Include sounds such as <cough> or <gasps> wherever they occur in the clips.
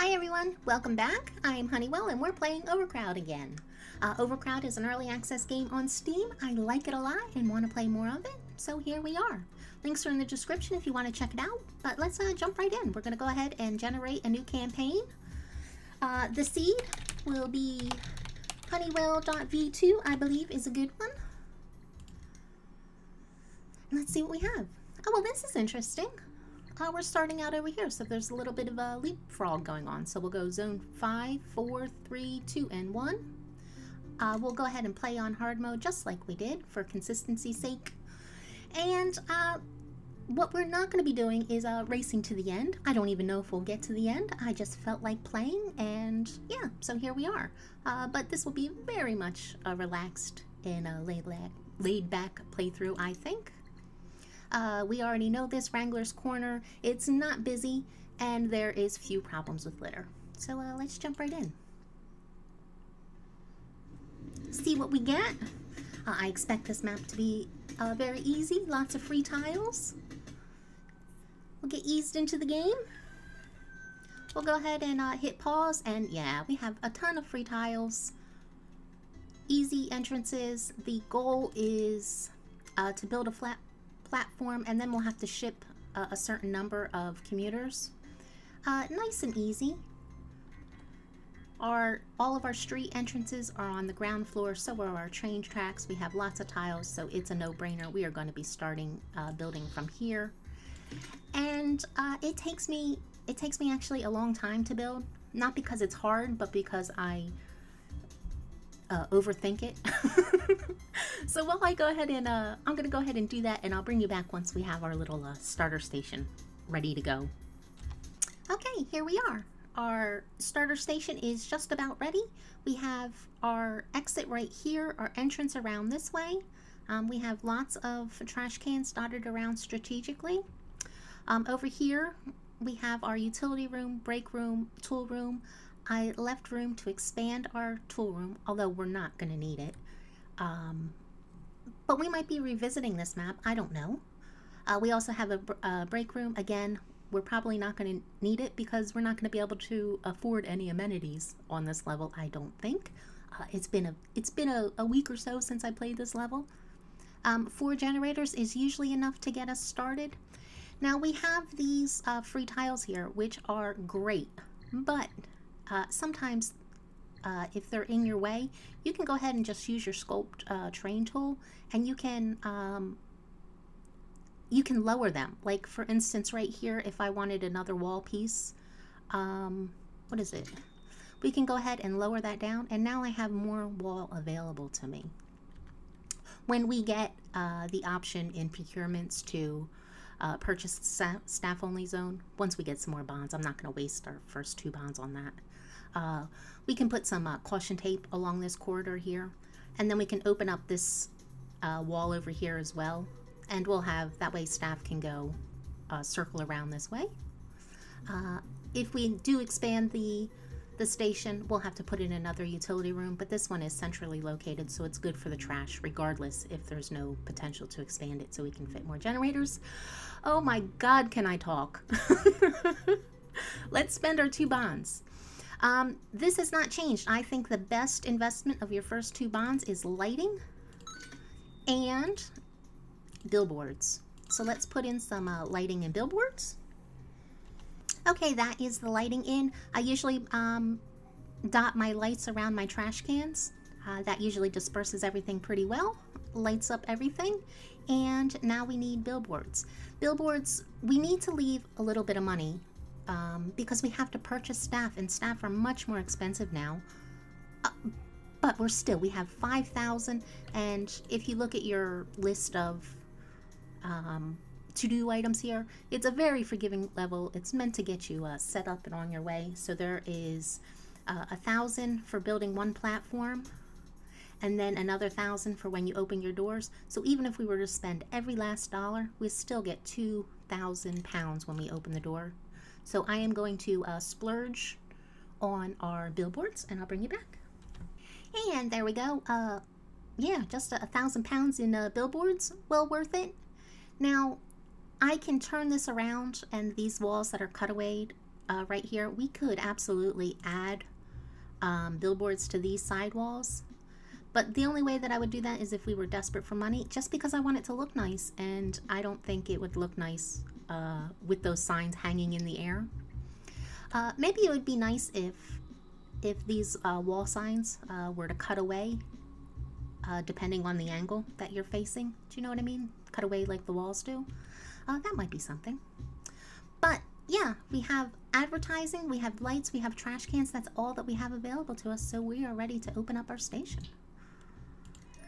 Hi everyone, welcome back. I'm Honeywell and we're playing Overcrowd again. Uh, Overcrowd is an early access game on Steam. I like it a lot and want to play more of it, so here we are. Links are in the description if you want to check it out, but let's uh, jump right in. We're going to go ahead and generate a new campaign. Uh, the seed will be honeywell.v2, I believe is a good one. Let's see what we have. Oh, well, this is interesting. Uh, we're starting out over here, so there's a little bit of a leapfrog going on. So we'll go zone 5, 4, 3, 2, and 1. Uh, we'll go ahead and play on hard mode just like we did for consistency's sake. And uh, what we're not going to be doing is uh, racing to the end. I don't even know if we'll get to the end. I just felt like playing, and yeah, so here we are. Uh, but this will be very much a relaxed and a laid, laid back playthrough, I think. Uh, we already know this Wrangler's Corner. It's not busy, and there is few problems with litter. So uh, let's jump right in. See what we get. Uh, I expect this map to be uh, very easy. Lots of free tiles. We'll get eased into the game. We'll go ahead and uh, hit pause, and yeah, we have a ton of free tiles. Easy entrances. The goal is uh, to build a flat platform, and then we'll have to ship a certain number of commuters. Uh, nice and easy. Our all of our street entrances are on the ground floor, so are our train tracks. We have lots of tiles, so it's a no-brainer. We are going to be starting uh, building from here, and uh, it takes me it takes me actually a long time to build. Not because it's hard, but because I uh, overthink it. <laughs> so while I go ahead and uh, I'm gonna go ahead and do that and I'll bring you back once we have our little uh, starter station ready to go. Okay, here we are. Our starter station is just about ready. We have our exit right here, our entrance around this way. Um, we have lots of trash cans dotted around strategically. Um, over here, we have our utility room, break room, tool room. I left room to expand our tool room, although we're not going to need it. Um, but we might be revisiting this map. I don't know. Uh, we also have a, a, break room. Again, we're probably not going to need it because we're not going to be able to afford any amenities on this level. I don't think. Uh, it's been a it's been a, a, week or so since I played this level. Um, four generators is usually enough to get us started. Now we have these uh, free tiles here, which are great, but uh, sometimes uh, if they're in your way, you can go ahead and just use your sculpt uh, train tool and you can um, you can lower them. Like for instance, right here, if I wanted another wall piece, um, what is it? We can go ahead and lower that down and now I have more wall available to me. When we get uh, the option in procurements to uh, purchase staff only zone, once we get some more bonds, I'm not going to waste our first two bonds on that. Uh, we can put some uh, caution tape along this corridor here, and then we can open up this uh, wall over here as well, and we'll have, that way staff can go uh, circle around this way. Uh, if we do expand the the station, we'll have to put in another utility room, but this one is centrally located, so it's good for the trash, regardless if there's no potential to expand it so we can fit more generators. Oh my god, can I talk? <laughs> Let's spend our two bonds. Um, this has not changed. I think the best investment of your first two bonds is lighting and billboards. So let's put in some uh, lighting and billboards. Okay, that is the lighting in. I usually um, dot my lights around my trash cans. Uh, that usually disperses everything pretty well, lights up everything. And now we need billboards. Billboards, we need to leave a little bit of money um, because we have to purchase staff, and staff are much more expensive now. Uh, but we're still, we have 5,000, and if you look at your list of um, to-do items here, it's a very forgiving level. It's meant to get you uh, set up and on your way. So there is uh, a thousand for building one platform, and then another thousand for when you open your doors. So even if we were to spend every last dollar, we still get 2,000 pounds when we open the door. So I am going to uh, splurge on our billboards and I'll bring you back. And there we go. Uh, yeah, just a, a thousand pounds in uh, billboards. Well worth it. Now, I can turn this around and these walls that are cutaway uh, right here, we could absolutely add um, billboards to these sidewalls. But the only way that I would do that is if we were desperate for money, just because I want it to look nice. And I don't think it would look nice uh, with those signs hanging in the air. Uh, maybe it would be nice if if these uh, wall signs uh, were to cut away uh, depending on the angle that you're facing. Do you know what I mean? Cut away like the walls do. Uh, that might be something. But yeah, we have advertising, we have lights, we have trash cans. That's all that we have available to us. So we are ready to open up our station.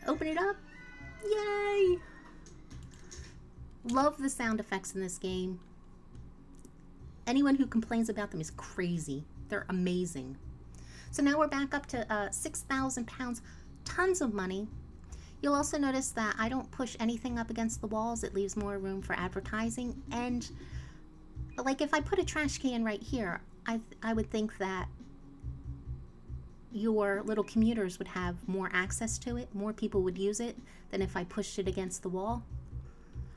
Open it up. Yay! Love the sound effects in this game. Anyone who complains about them is crazy. They're amazing. So now we're back up to uh, 6,000 pounds. Tons of money. You'll also notice that I don't push anything up against the walls. It leaves more room for advertising. And like if I put a trash can right here, I, I would think that your little commuters would have more access to it. More people would use it than if I pushed it against the wall.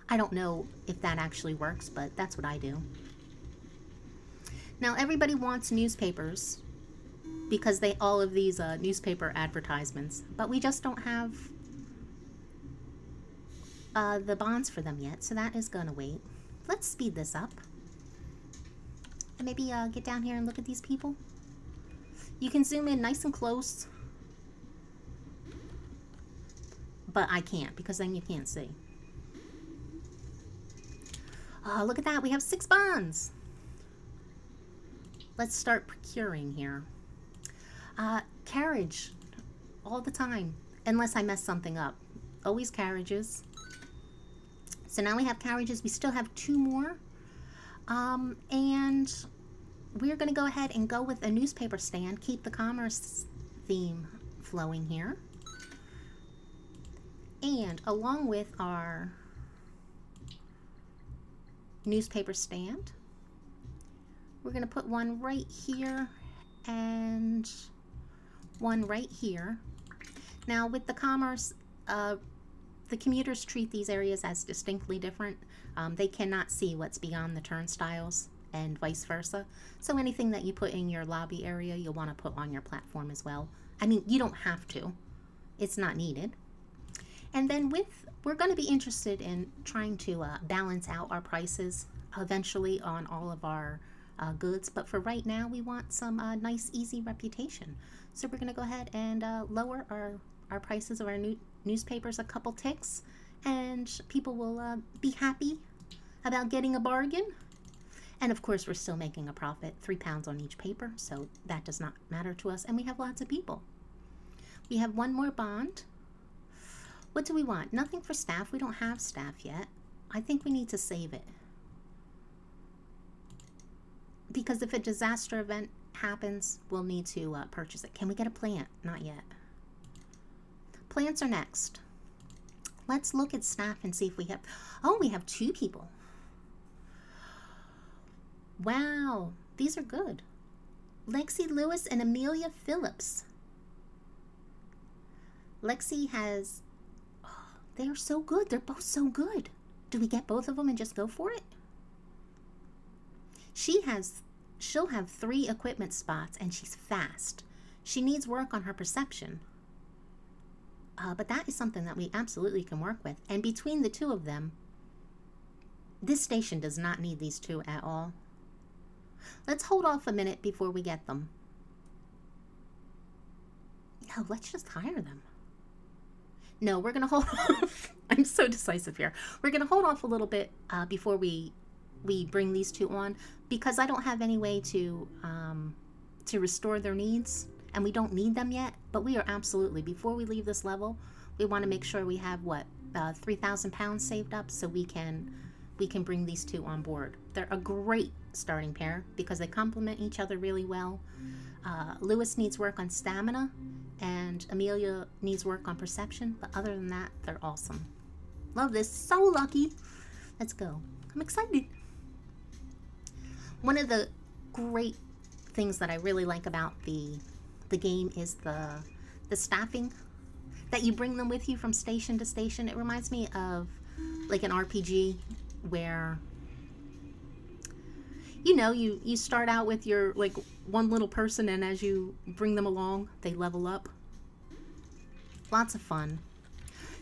I don't know if that actually works, but that's what I do. Now everybody wants newspapers because they all of these uh, newspaper advertisements, but we just don't have uh, the bonds for them yet, so that is gonna wait. Let's speed this up. And maybe uh, get down here and look at these people. You can zoom in nice and close, but I can't because then you can't see. Oh, look at that, we have six bonds. Let's start procuring here. Uh, carriage, all the time, unless I mess something up. Always carriages. So now we have carriages. We still have two more. Um, and we're going to go ahead and go with a newspaper stand. Keep the commerce theme flowing here. And along with our newspaper stand, we're going to put one right here and one right here. Now with the commerce, uh, the commuters treat these areas as distinctly different. Um, they cannot see what's beyond the turnstiles and vice versa. So anything that you put in your lobby area, you'll want to put on your platform as well. I mean, you don't have to. It's not needed. And then with, we're going to be interested in trying to uh, balance out our prices eventually on all of our uh, goods. But for right now, we want some uh, nice, easy reputation. So we're going to go ahead and uh, lower our, our prices of our new newspapers a couple ticks. And people will uh, be happy about getting a bargain. And of course, we're still making a profit, three pounds on each paper. So that does not matter to us. And we have lots of people. We have one more bond. What do we want? Nothing for staff. We don't have staff yet. I think we need to save it because if a disaster event happens, we'll need to uh, purchase it. Can we get a plant? Not yet. Plants are next. Let's look at staff and see if we have... Oh, we have two people. Wow, these are good. Lexi Lewis and Amelia Phillips. Lexi has... Oh, <gasps> they are so good. They're both so good. Do we get both of them and just go for it? She has, she'll have three equipment spots and she's fast. She needs work on her perception. Uh, but that is something that we absolutely can work with. And between the two of them, this station does not need these two at all. Let's hold off a minute before we get them. No, let's just hire them. No, we're going to hold <laughs> off. I'm so decisive here. We're going to hold off a little bit uh, before we we bring these two on because I don't have any way to um, to restore their needs and we don't need them yet but we are absolutely before we leave this level we want to make sure we have what uh, 3,000 pounds saved up so we can we can bring these two on board. They're a great starting pair because they complement each other really well. Uh, Lewis needs work on stamina and Amelia needs work on perception but other than that they're awesome. Love this so lucky. Let's go. I'm excited. One of the great things that I really like about the the game is the the staffing that you bring them with you from station to station. It reminds me of like an RPG where you know, you you start out with your like one little person, and as you bring them along, they level up. Lots of fun.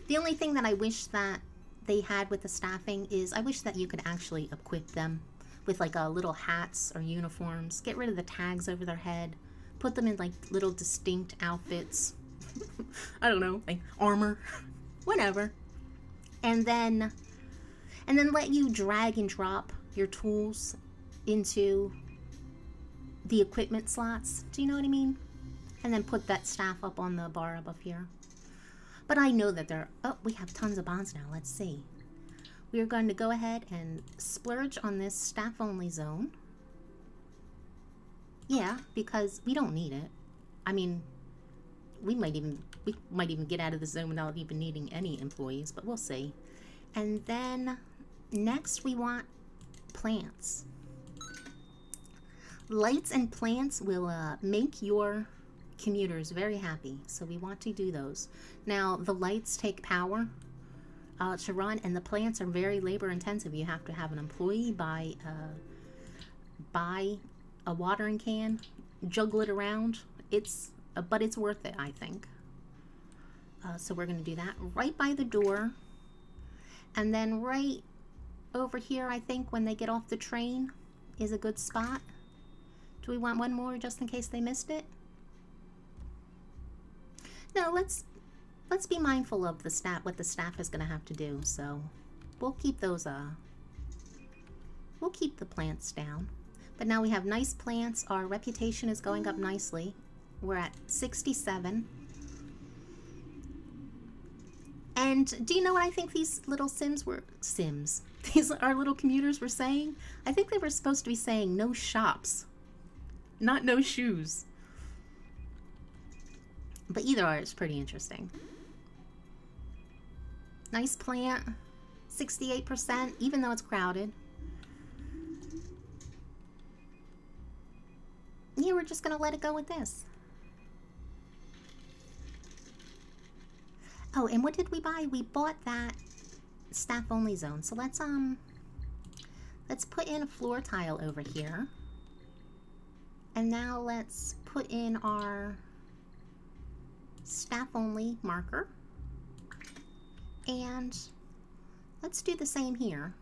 The only thing that I wish that they had with the staffing is I wish that you could actually equip them with like a little hats or uniforms. Get rid of the tags over their head. Put them in like little distinct outfits. <laughs> I don't know, like armor, <laughs> whatever. And then and then let you drag and drop your tools into the equipment slots. Do you know what I mean? And then put that staff up on the bar above here. But I know that there, oh, we have tons of bonds now. Let's see. We are going to go ahead and splurge on this staff only zone. Yeah, because we don't need it. I mean, we might even we might even get out of the zone without even needing any employees, but we'll see. And then next we want plants. Lights and plants will uh, make your commuters very happy, so we want to do those. Now, the lights take power uh, to run, and the plants are very labor intensive. You have to have an employee buy, uh, buy a watering can, juggle it around. It's, uh, but it's worth it, I think. Uh, so we're going to do that right by the door. And then right over here, I think, when they get off the train is a good spot. Do we want one more just in case they missed it? No, let's let's be mindful of the staff what the staff is going to have to do. So we'll keep those uh we'll keep the plants down. But now we have nice plants. Our reputation is going up nicely. We're at 67. And do you know what I think these little Sims were? Sims. <laughs> These our little commuters were saying? I think they were supposed to be saying no shops. Not no shoes. But either are is pretty interesting. Nice plant. 68%, even though it's crowded. Yeah, we're just going to let it go with this. Oh, and what did we buy? We bought that staff only zone. So let's um let's put in a floor tile over here. And now let's put in our staff only marker. And let's do the same here.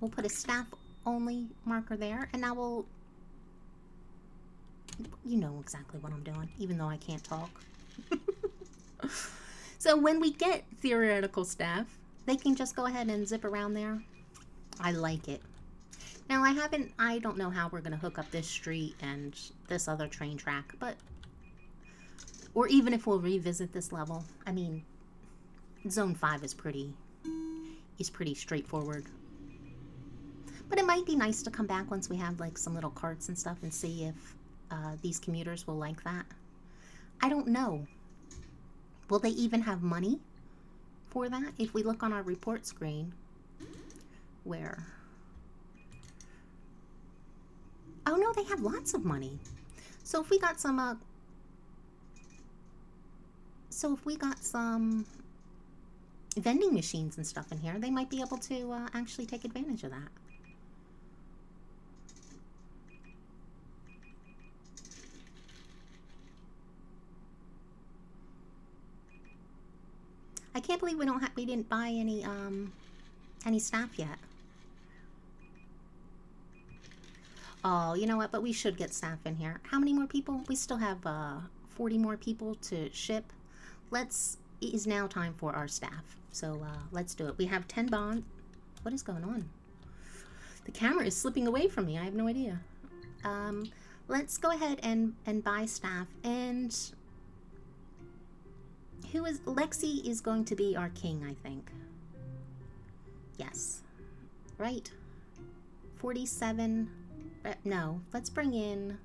We'll put a staff only marker there and now we'll you know exactly what I'm doing, even though I can't talk. <laughs> so when we get theoretical staff, they can just go ahead and zip around there. I like it. Now I haven't, I don't know how we're to hook up this street and this other train track, but, or even if we'll revisit this level. I mean, zone 5 is pretty, is pretty straightforward. But it might be nice to come back once we have like some little carts and stuff and see if uh, these commuters will like that. I don't know. Will they even have money for that? If we look on our report screen, where? Oh no, they have lots of money. So if we got some, uh, so if we got some vending machines and stuff in here, they might be able to uh, actually take advantage of that. I can't believe we don't have we didn't buy any um any staff yet. Oh, you know what? But we should get staff in here. How many more people? We still have uh 40 more people to ship. Let's it is now time for our staff. So uh, let's do it. We have 10 bonds. What is going on? The camera is slipping away from me. I have no idea. Um, let's go ahead and, and buy staff. And who is Lexi is going to be our king, I think. Yes. Right. 47 uh, no, let's bring in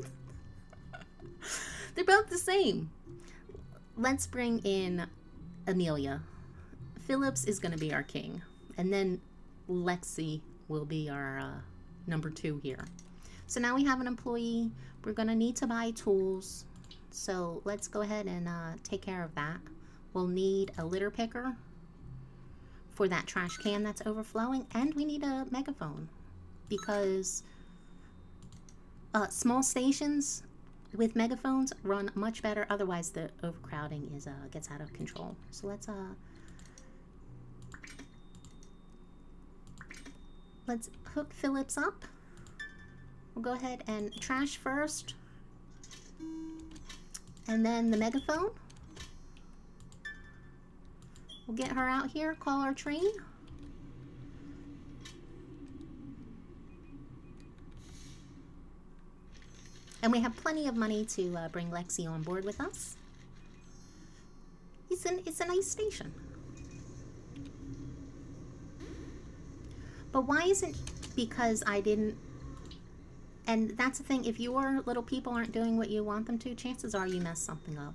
<laughs> They're both the same. Let's bring in Amelia. Phillips is going to be our king. And then Lexi will be our uh, number two here. So now we have an employee. We're going to need to buy tools. So let's go ahead and uh, take care of that. We'll need a litter picker for that trash can that's overflowing. And we need a megaphone because uh, small stations with megaphones run much better. Otherwise, the overcrowding is uh, gets out of control. So let's uh, let's hook Phillips up. We'll go ahead and trash first, and then the megaphone. We'll get her out here. Call our train. And we have plenty of money to uh, bring Lexi on board with us. It's, an, it's a nice station. But why isn't because I didn't and that's the thing if your little people aren't doing what you want them to chances are you mess something up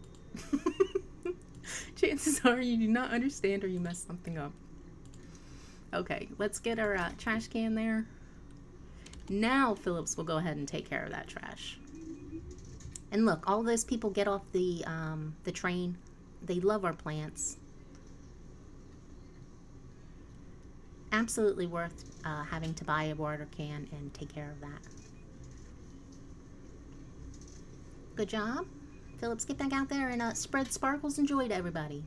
<laughs> chances are you do not understand or you mess something up okay let's get our uh, trash can there now Phillips will go ahead and take care of that trash and look, all those people get off the um, the train. They love our plants. Absolutely worth uh, having to buy a water can and take care of that. Good job. Phillips, get back out there and uh, spread sparkles and joy to everybody.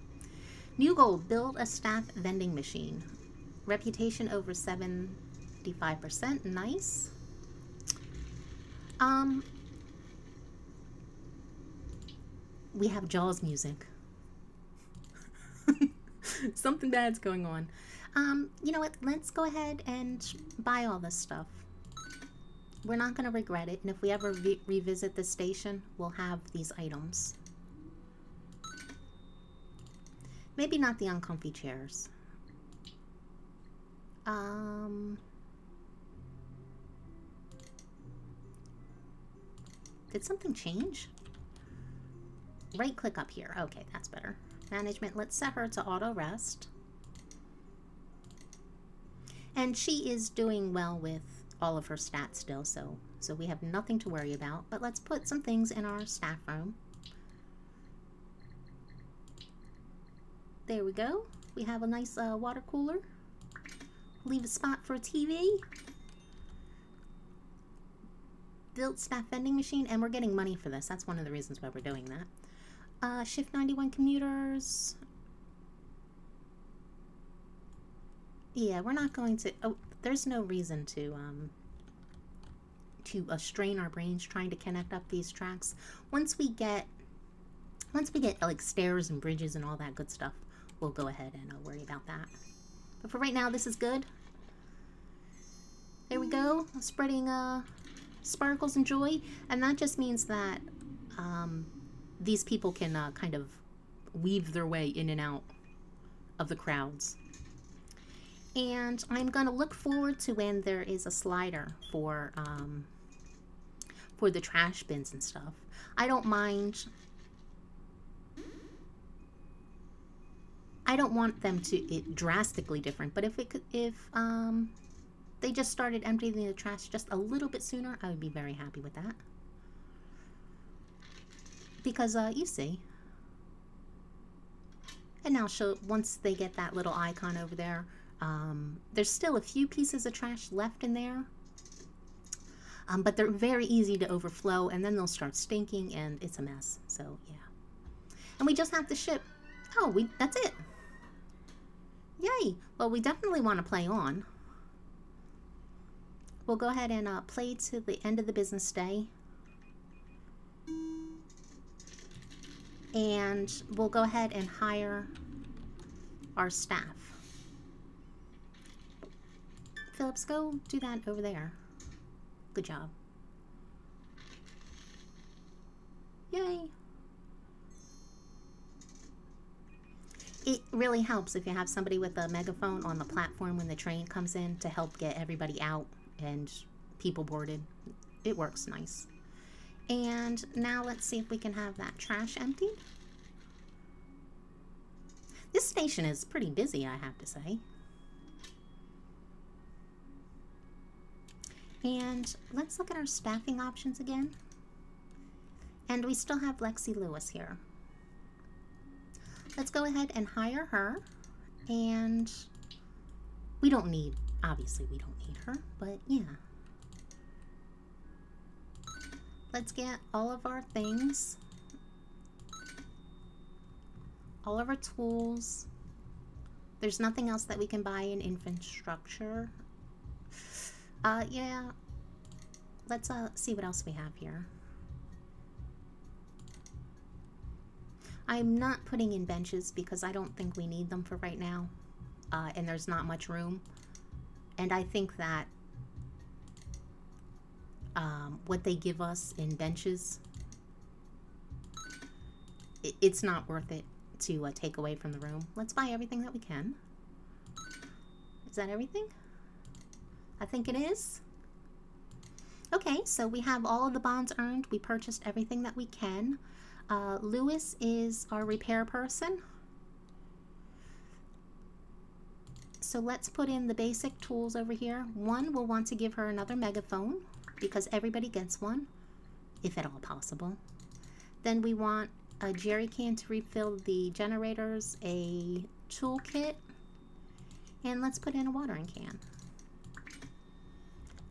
New Gold, build a staff vending machine. Reputation over 75%. Nice. Um, we have Jaws music. <laughs> Something bad's going on. Um, you know what? Let's go ahead and buy all this stuff. We're not going to regret it, and if we ever re revisit the station, we'll have these items. Maybe not the uncomfy chairs. Um... Did something change? right click up here. Okay, that's better. Management, let's set her to auto rest. And she is doing well with all of her stats still, so, so we have nothing to worry about. But let's put some things in our staff room. There we go. We have a nice uh, water cooler. Leave a spot for a TV. Built staff vending machine, and we're getting money for this. That's one of the reasons why we're doing that. Uh, Shift 91 commuters. Yeah, we're not going to... Oh, there's no reason to, um, to uh, strain our brains trying to connect up these tracks. Once we get... Once we get, like, stairs and bridges and all that good stuff, we'll go ahead and uh, worry about that. But for right now, this is good. There we go. Spreading, uh, sparkles and joy. And that just means that, um, these people can uh, kind of weave their way in and out of the crowds. And I'm going to look forward to when there is a slider for um, for the trash bins and stuff. I don't mind. I don't want them to it drastically different, but if it could, if um, they just started emptying the trash just a little bit sooner, I would be very happy with that because uh, you see. And now she'll, once they get that little icon over there, um, there's still a few pieces of trash left in there. Um, but they're very easy to overflow and then they'll start stinking and it's a mess. So yeah. And we just have to ship. Oh, we that's it. Yay. Well, we definitely want to play on. We'll go ahead and uh, play to the end of the business day. and we'll go ahead and hire our staff. Phillips, go do that over there. Good job. Yay! It really helps if you have somebody with a megaphone on the platform when the train comes in to help get everybody out and people boarded. It works nice. And now let's see if we can have that trash emptied. This station is pretty busy, I have to say. And let's look at our staffing options again. And we still have Lexi Lewis here. Let's go ahead and hire her. And We don't need, obviously we don't need her, but yeah. Let's get all of our things. All of our tools. There's nothing else that we can buy in infrastructure. Uh, yeah. Let's uh, see what else we have here. I'm not putting in benches because I don't think we need them for right now. Uh, and there's not much room. And I think that um, what they give us in benches, it, it's not worth it to uh, take away from the room. Let's buy everything that we can. Is that everything? I think it is. Okay, so we have all of the bonds earned. We purchased everything that we can. Uh, Lewis is our repair person. So let's put in the basic tools over here. One, we'll want to give her another megaphone because everybody gets one, if at all possible. Then we want a jerry can to refill the generators, a toolkit, and let's put in a watering can.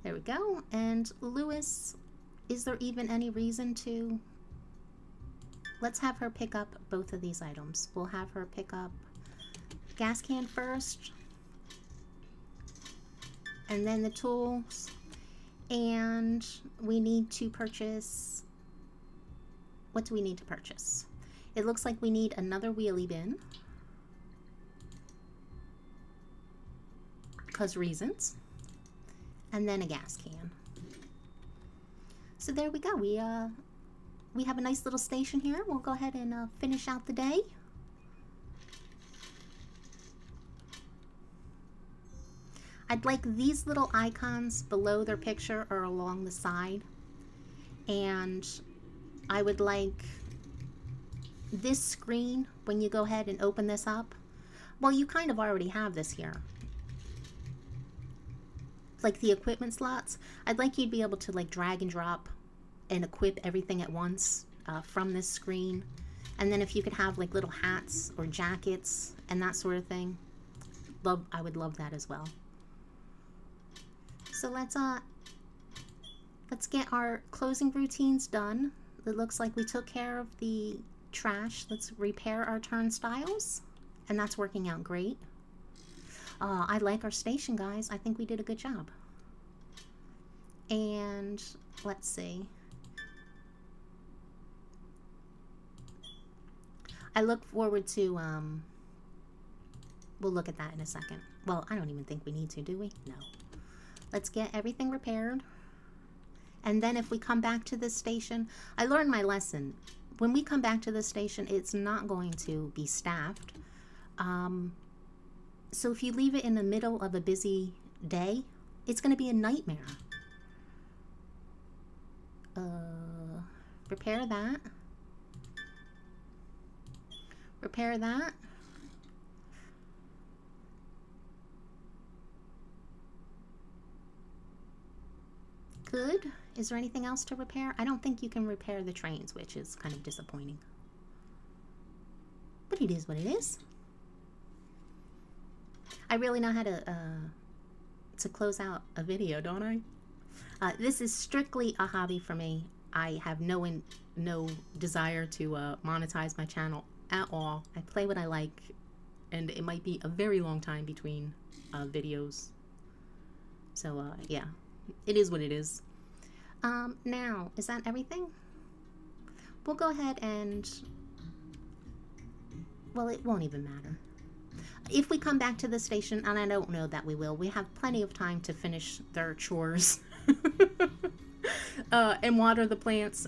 There we go. And Lewis, is there even any reason to let's have her pick up both of these items. We'll have her pick up gas can first, and then the tools, and we need to purchase, what do we need to purchase? It looks like we need another wheelie bin, because reasons, and then a gas can. So there we go. We uh, we have a nice little station here. We'll go ahead and uh, finish out the day. I'd like these little icons below their picture or along the side. And I would like this screen when you go ahead and open this up. Well, you kind of already have this here. Like the equipment slots. I'd like you to be able to like drag and drop and equip everything at once uh, from this screen. And then if you could have like little hats or jackets and that sort of thing, love I would love that as well. So let's uh let's get our closing routines done. It looks like we took care of the trash. Let's repair our turnstiles. And that's working out great. Uh, I like our station, guys. I think we did a good job. And let's see. I look forward to, um, we'll look at that in a second. Well, I don't even think we need to, do we? No. Let's get everything repaired. And then if we come back to this station, I learned my lesson. When we come back to the station, it's not going to be staffed. Um, so if you leave it in the middle of a busy day, it's going to be a nightmare. Uh, repair that repair that. Good. Is there anything else to repair? I don't think you can repair the trains, which is kind of disappointing. But it is what it is. I really know how to uh, to close out a video, don't I? Uh, this is strictly a hobby for me. I have no in, no desire to uh, monetize my channel at all. I play what I like, and it might be a very long time between uh, videos. So, uh, yeah, it is what it is. Um, now, is that everything? We'll go ahead and... Well, it won't even matter. If we come back to the station, and I don't know that we will, we have plenty of time to finish their chores. <laughs> uh, and water the plants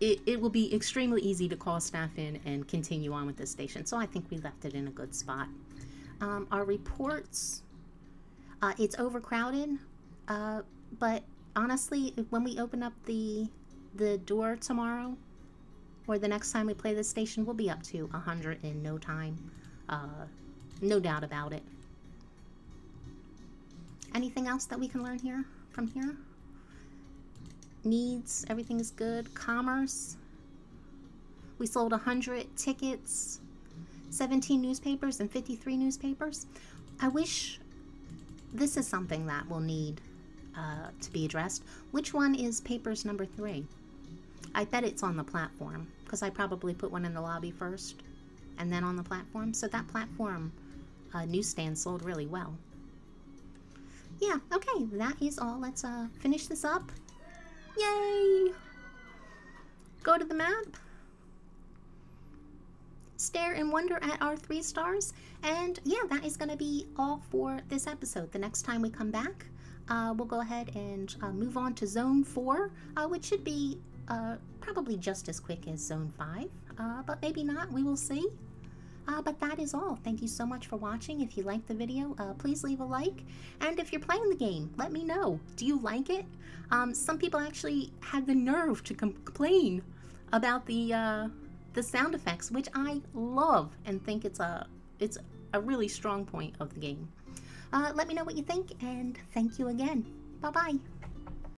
it, it will be extremely easy to call staff in and continue on with the station. So I think we left it in a good spot. Um, our reports, uh, it's overcrowded, uh, but honestly, when we open up the the door tomorrow, or the next time we play this station, we'll be up to 100 in no time. Uh, no doubt about it. Anything else that we can learn here from here? needs, everything is good. Commerce, we sold 100 tickets, 17 newspapers, and 53 newspapers. I wish this is something that will need uh, to be addressed. Which one is papers number three? I bet it's on the platform because I probably put one in the lobby first and then on the platform. So that platform uh, newsstand sold really well. Yeah, okay, that is all. Let's uh, finish this up. Yay! Go to the map. Stare and wonder at our three stars. And yeah, that is going to be all for this episode. The next time we come back, uh, we'll go ahead and uh, move on to Zone 4, uh, which should be uh, probably just as quick as Zone 5, uh, but maybe not. We will see. Uh, but that is all. Thank you so much for watching. If you liked the video, uh, please leave a like. And if you're playing the game, let me know. Do you like it? Um, some people actually had the nerve to complain about the uh, the sound effects, which I love and think it's a it's a really strong point of the game. Uh, let me know what you think, and thank you again. Bye bye.